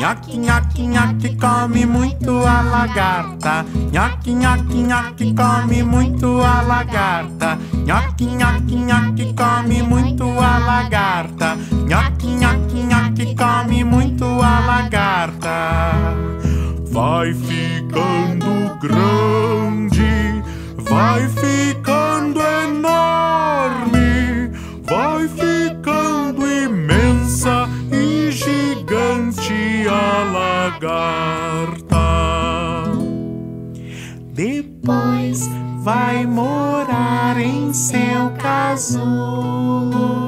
Nhoque, nhoque, nhoque, come muito a lagarta. Nhoque, nhoque, nhoque, come muito a lagarta. Nhoque, nhoque, nhoque, come muito a lagarta. Nhoque, nhoque, nhoque, come muito a lagarta. Vai ficando grande, vai ficando lagarta. Depois vai morar em seu casulo